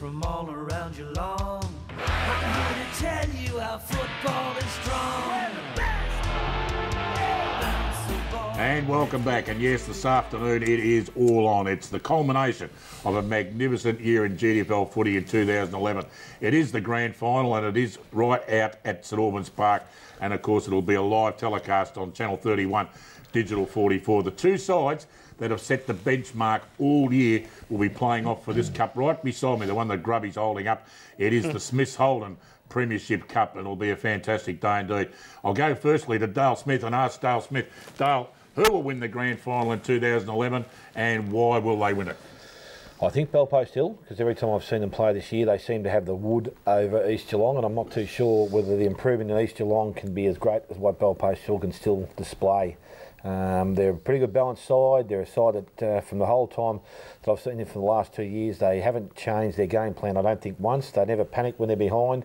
from all around your lawn. I'm here to tell you how football is strong. And welcome back. And yes, this afternoon it is all on. It's the culmination of a magnificent year in GDFL footy in 2011. It is the grand final and it is right out at St Albans Park. And of course, it'll be a live telecast on Channel 31, Digital 44. The two sides that have set the benchmark all year will be playing off for this mm. cup right beside me, the one that Grubby's holding up. It is mm. the Smiths Holden Premiership Cup, and it'll be a fantastic day indeed. I'll go firstly to Dale Smith and ask Dale Smith, Dale, who will win the grand final in 2011 and why will they win it? I think Bellpost Hill, because every time I've seen them play this year, they seem to have the wood over East Geelong, and I'm not too sure whether the improvement in East Geelong can be as great as what Bellpost Hill can still display. Um, they're a pretty good balanced side. They're a side that, uh, from the whole time that I've seen them for the last two years, they haven't changed their game plan. I don't think once. They never panic when they're behind,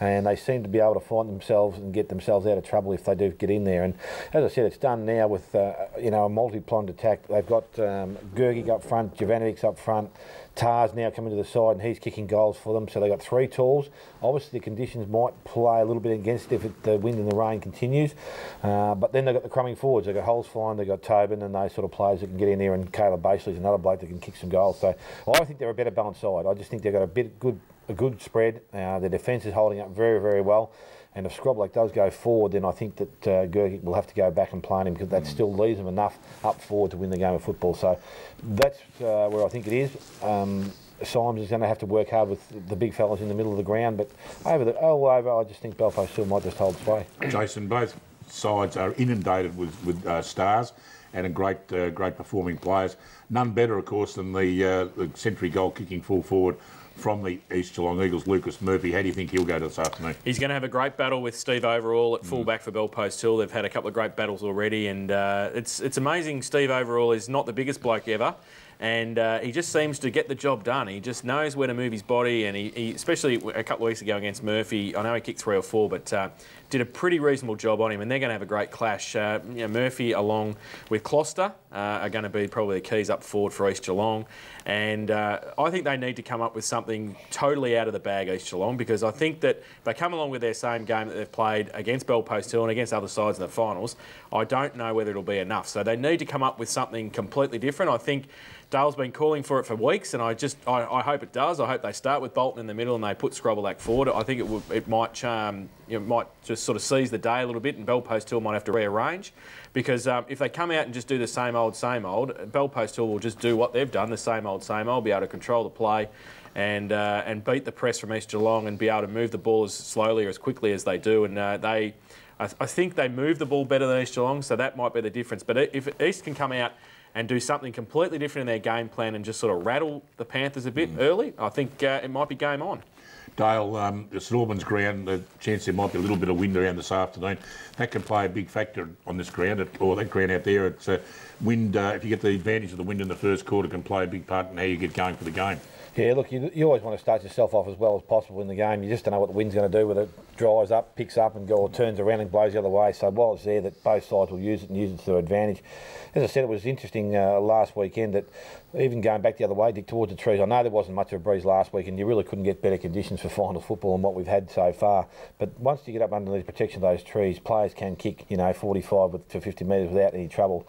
and they seem to be able to find themselves and get themselves out of trouble if they do get in there. And as I said, it's done now with uh, you know a multi-pronged attack. They've got um, Gergic up front, Jovanovic up front. Tar's now coming to the side and he's kicking goals for them. So they've got three tools. Obviously, the conditions might play a little bit against if it, the wind and the rain continues. Uh, but then they've got the crumbing forwards. They've got Holzfine, they've got Tobin, and those sort of players that can get in there. And Caleb Bashley's another bloke that can kick some goals. So I think they're a better balanced side. I just think they've got a bit good, a good spread. Uh, their defence is holding up very, very well. And if Skroblik does go forward, then I think that uh, Gergic will have to go back and play him because that still leaves him enough up forward to win the game of football. So that's uh, where I think it is. Um, Symes is going to have to work hard with the big fellas in the middle of the ground, but over the all over, I just think Bellpost still might just hold sway. Jason, both sides are inundated with with uh, stars and a great uh, great performing players. None better, of course, than the, uh, the century goal kicking full forward from the East Geelong Eagles, Lucas Murphy. How do you think he'll go this afternoon? He's going to have a great battle with Steve Overall at fullback mm. for Bellpost Hill. They've had a couple of great battles already, and uh, it's it's amazing. Steve Overall is not the biggest bloke ever and uh, he just seems to get the job done. He just knows where to move his body, and he, he especially a couple of weeks ago against Murphy. I know he kicked three or four, but uh, did a pretty reasonable job on him, and they're going to have a great clash. Uh, you know, Murphy along with Closter uh, are going to be probably the keys up forward for East Geelong, and uh, I think they need to come up with something totally out of the bag, East Geelong, because I think that if they come along with their same game that they've played against Bellpost Hill and against other sides in the finals, I don't know whether it'll be enough. So they need to come up with something completely different. I think Dale's been calling for it for weeks, and I just I, I, hope it does. I hope they start with Bolton in the middle and they put Scrobbleback forward. I think it would it might um, you know, might just sort of seize the day a little bit, and Bellpost Hill might have to rearrange because um, if they come out and just do the same old same old, Bellpost Hill will just do what they've done, the same old same old, be able to control the play. And, uh, and beat the press from East Geelong and be able to move the ball as slowly or as quickly as they do. And uh, they, I, th I think they move the ball better than East Geelong, so that might be the difference. But if East can come out and do something completely different in their game plan and just sort of rattle the Panthers a bit mm. early, I think uh, it might be game on. Dale, um, the St Albans ground, the chance there might be a little bit of wind around this afternoon, that can play a big factor on this ground, or that ground out there. It's uh, wind, uh, if you get the advantage of the wind in the first quarter, can play a big part in how you get going for the game. Yeah, look, you, you always want to start yourself off as well as possible in the game. You just don't know what the wind's going to do, whether it dries up, picks up, and go, or turns around and blows the other way. So while it's there, that both sides will use it and use it to their advantage. As I said, it was interesting uh, last weekend that even going back the other way Dick, towards the trees, I know there wasn't much of a breeze last week, and you really couldn't get better conditions for final football than what we've had so far. But once you get up under the protection of those trees, players can kick, you know, 45 to 50 metres without any trouble.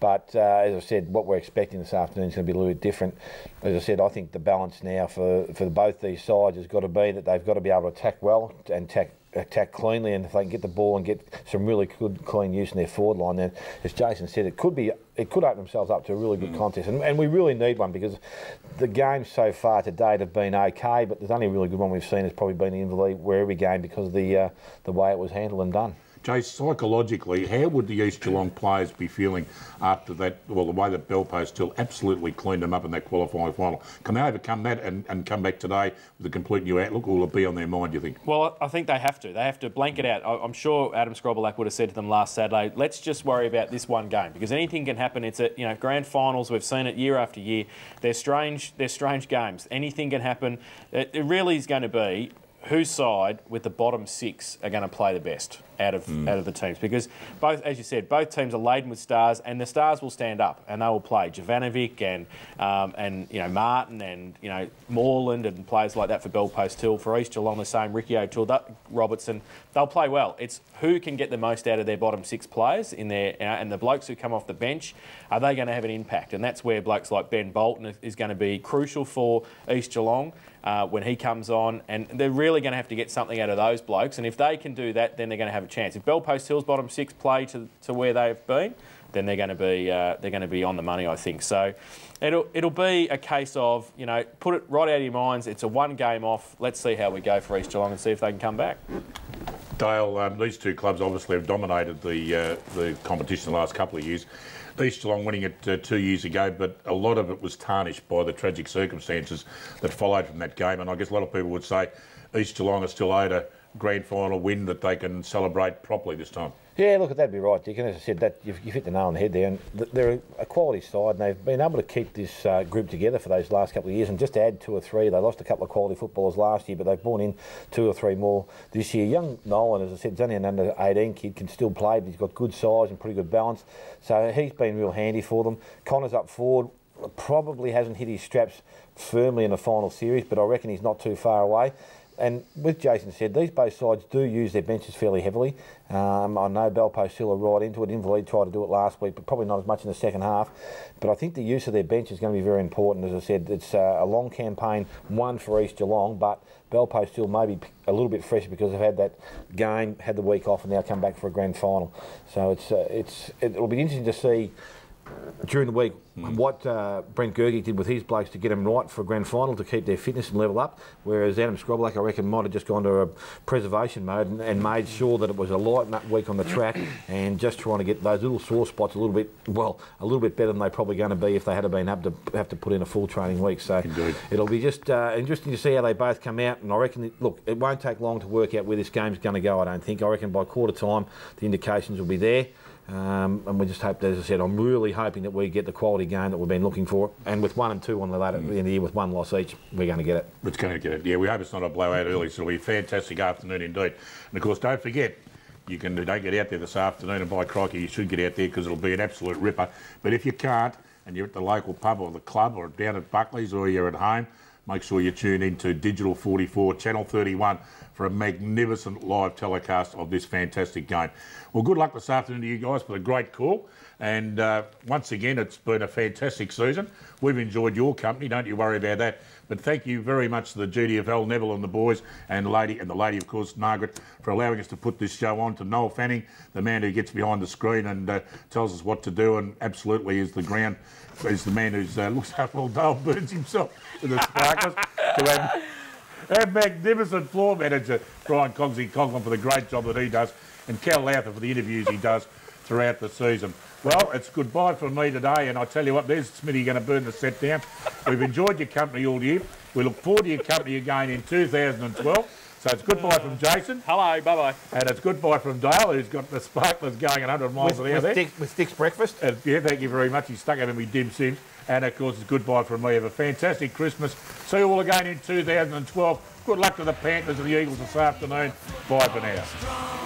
But uh, as I said, what we're expecting this afternoon is going to be a little bit different. As I said, I think the balance now for, for both these sides has got to be that they've got to be able to attack well and attack attack cleanly, and if they can get the ball and get some really good clean use in their forward line, then as Jason said, it could be it could open themselves up to a really good mm. contest, and, and we really need one because the games so far to date have been okay, but there's only a really good one we've seen has probably been the Inverleigh Werribee game because of the uh, the way it was handled and done. Jay, psychologically, how would the East Geelong players be feeling after that? Well, the way that Bellpost still absolutely cleaned them up in that qualifying final. Can they overcome that and, and come back today with a complete new outlook, will it be on their mind, do you think? Well, I think they have to. They have to blank it out. I'm sure Adam Scrobbleback would have said to them last Saturday, let's just worry about this one game because anything can happen. It's at, you know, grand finals. We've seen it year after year. They're strange, they're strange games. Anything can happen. It really is going to be whose side with the bottom six are going to play the best. Out of out of the teams because both, as you said, both teams are laden with stars, and the stars will stand up and they will play. Jovanovic and um, and you know Martin and you know Moreland and players like that for Bellpost Hill. For East Geelong, the same. Ricky O'Toole, that- Robertson, they'll play well. It's who can get the most out of their bottom six players in there, know, and the blokes who come off the bench, are they going to have an impact? And that's where blokes like Ben Bolton is going to be crucial for East Geelong uh, when he comes on, and they're really going to have to get something out of those blokes. And if they can do that, then they're going to have a chance. If Bell Post Hill's bottom six play to, to where they've been, then they're going to be uh, they're going to be on the money, I think. So it'll it'll be a case of you know put it right out of your minds. It's a one game off. Let's see how we go for East Geelong and see if they can come back. Dale, um, these two clubs obviously have dominated the uh, the competition the last couple of years. East Geelong winning it uh, two years ago, but a lot of it was tarnished by the tragic circumstances that followed from that game. And I guess a lot of people would say East Geelong are still owed a grand final win that they can celebrate properly this time. Yeah, look, at that'd be right, Dick. And as I said, that you've, you've hit the nail on the head there. And th- they're a quality side, and they've been able to keep this uh, group together for those last couple of years. And just to add two or three, they lost a couple of quality footballers last year, but they've brought in two or three more this year. Young Nolan, as I said, is only an under 18 kid, can still play, but he's got good size and pretty good balance. So he's been real handy for them. Connor's up forward, probably hasn't hit his straps firmly in the final series, but I reckon he's not too far away. And with Jason said, these both sides do use their benches fairly heavily. Um, I know Bellpost Hill are right into it. Inverleigh tried to do it last week, but probably not as much in the second half. But I think the use of their bench is going to be very important. As I said, it's uh, a long campaign, one for East Geelong, but Bellpost Hill may be a little bit fresh because they've had that game, had the week off, and now come back for a grand final. So it's uh, it's it'll be interesting to see during the week what uh, Brent Gergic did with his blokes to get them right for a grand final to keep their fitness and level up. Whereas Adam Scrobbelack, I reckon, might have just gone to a preservation mode and, and made sure that it was a light up week on the track and just trying to get those little sore spots a little bit, well, a little bit better than they're probably going to be if they had been able to have to put in a full training week. So Indeed. it'll be just uh, interesting to see how they both come out. And I reckon, it- look, it won't take long to work out where this game's going to go. I don't think. I reckon by quarter time the indications will be there. Um, and we just hope, as I said, I'm really hoping that we get the quality game that we've been looking for. And with one and two on the ladder at the end of the year, with one loss each, we're going to get it. It's going to get it. Yeah, we hope it's not a blowout early, so it'll be a fantastic afternoon indeed. And of course, don't forget, you can don't get out there this afternoon, and by crikey, you should get out there because it'll be an absolute ripper. But if you can't, and you're at the local pub or the club or down at Buckley's or you're at home, make sure you tune into Digital 44, Channel 31 for a magnificent live telecast of this fantastic game. Well, good luck this afternoon to you guys for the great call. And uh, once again, it's been a fantastic season. We've enjoyed your company, don't you worry about that. But thank you very much to the GDFL, Neville and the boys, and the lady, and the lady, of course, Margaret, for allowing us to put this show on. To Noel Fanning, the man who gets behind the screen and uh, tells us what to do, and absolutely is the ground, is the man who uh, looks after all Dale Burns himself with the sparklers. to have, our magnificent floor manager, Brian Cogsy Conklin, for the great job that he does, and Cal Lowther for the interviews he does throughout the season. Well, it's goodbye from me today, and I tell you what, there's Smitty going to burn the set down. We've enjoyed your company all year. We look forward to your company again in 2012. So it's goodbye from Jason, Hello, bye bye. and it's goodbye from Dale, who's got the sparklers going 100 miles an hour there. Dick, with Dick's breakfast. And yeah, thank you very much. He's stuck out of me dim sims. And of course, it's goodbye from me. Have a fantastic Christmas. See you all again in 2012. Good luck to the Panthers and the Eagles this afternoon. Bye for now. strong.